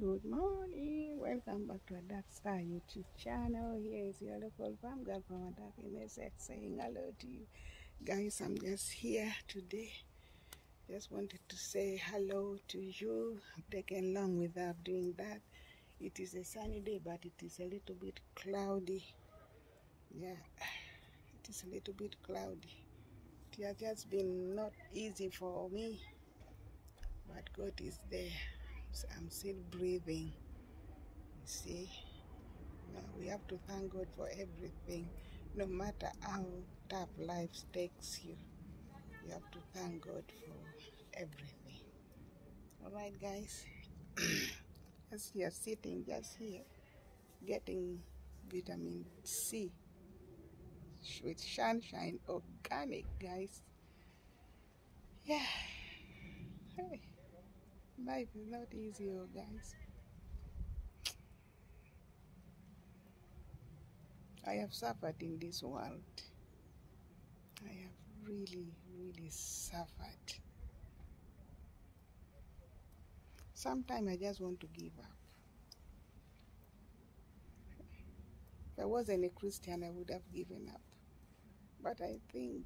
Good morning. Welcome back to Adak Star YouTube channel. Here is your local farm girl from a Dark NSX saying hello to you. Guys, I'm just here today. Just wanted to say hello to you. I've taken long without doing that. It is a sunny day, but it is a little bit cloudy. Yeah, it is a little bit cloudy. It has just been not easy for me, but God is there. So I'm still breathing. You see, we have to thank God for everything, no matter how tough life takes you. You have to thank God for everything. All right, guys. As you're sitting just here, getting vitamin C with sunshine organic, guys. Yeah. Hey. Life is not easy, oh guys. I have suffered in this world. I have really, really suffered. Sometimes I just want to give up. If I wasn't a Christian, I would have given up. But I think,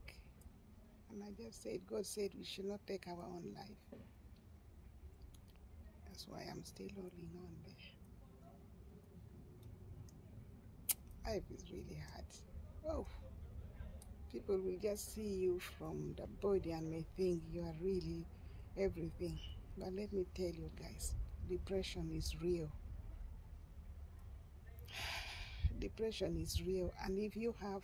and I just said, God said we should not take our own life. That's why I'm still holding on there. Life is really hard. Oh, people will just see you from the body and may think you are really everything. But let me tell you guys, depression is real. Depression is real. And if you have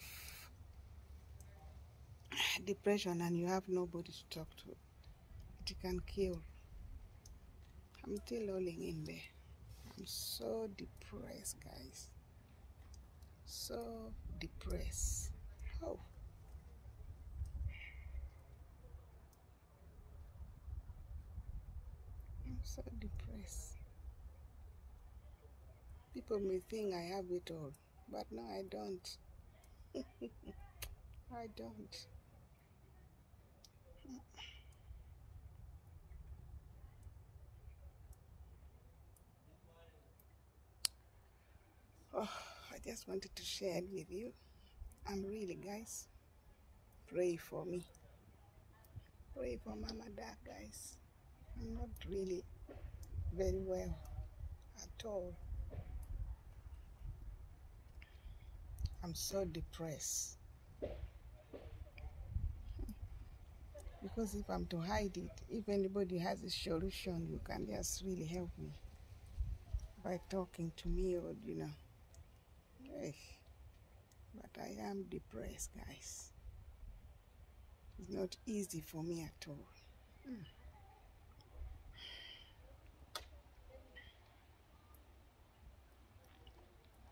depression and you have nobody to talk to, it can kill. I'm still rolling in there. I'm so depressed, guys. So depressed. Oh. I'm so depressed. People may think I have it all, but no, I don't. I don't. Oh, I just wanted to share it with you. I'm really, guys, pray for me. Pray for Mama Dark, guys. I'm not really very well at all. I'm so depressed. Because if I'm to hide it, if anybody has a solution, you can just really help me by talking to me or, you know. But I am depressed, guys. It's not easy for me at all. Hmm.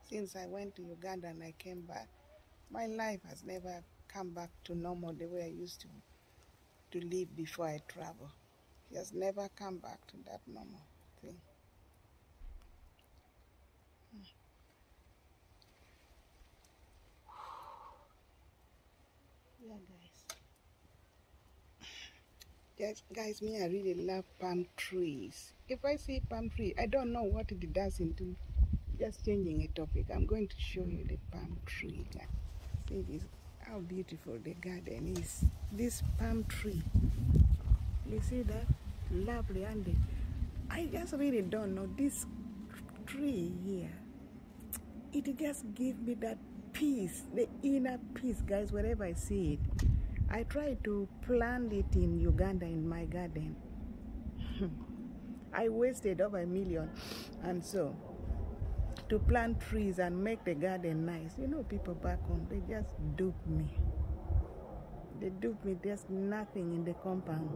Since I went to Uganda and I came back, my life has never come back to normal the way I used to to live before I travel. It has never come back to that normal thing. Yeah guys. Yes guys me i really love palm trees. If i see palm tree i don't know what it does into just changing a topic. I'm going to show you the palm tree guys. See this how beautiful the garden is. This palm tree. You see that? Lovely and i just really don't know. This tree here it just gives me that peace, the inner peace, guys, wherever I see it. I try to plant it in Uganda in my garden. I wasted over a million and so to plant trees and make the garden nice. You know, people back home, they just dupe me. They dupe me, there's nothing in the compound.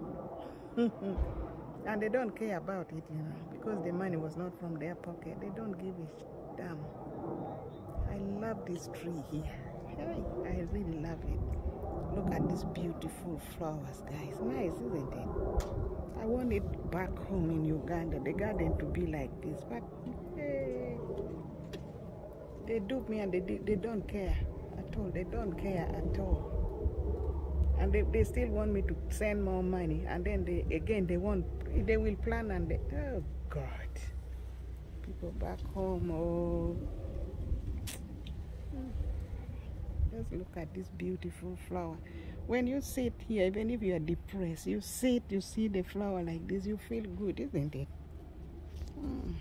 and they don't care about it, you know, because the money was not from their pocket. They don't give a damn. Love this tree here. I really love it. Look at these beautiful flowers, guys. Nice, isn't it? I want it back home in Uganda, the garden to be like this. But hey, they dupe me and they, they don't care at all. They don't care at all. And they, they still want me to send more money. And then they again, they want, they will plan and they, oh God. People back home. Oh, just look at this beautiful flower. When you sit here, even if you are depressed, you sit, you see the flower like this, you feel good, isn't it? Hmm.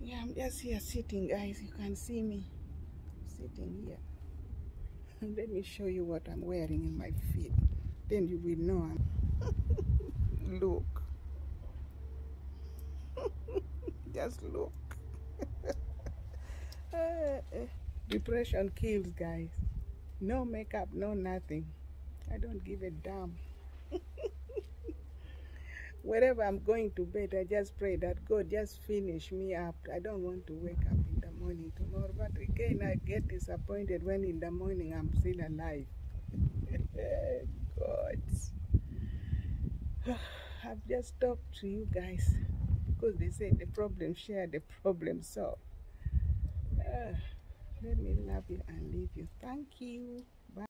Yeah, I'm just here sitting, guys. You can see me sitting here. Let me show you what I'm wearing in my feet. Then you will know I'm. look. Just look. Depression kills, guys. No makeup, no nothing. I don't give a damn. Wherever I'm going to bed, I just pray that God just finish me up. I don't want to wake up in the morning tomorrow. But again, I get disappointed when in the morning I'm still alive. God. I've just talked to you guys because they say the problem share, the problem solve. Let me love you and leave you. Thank you.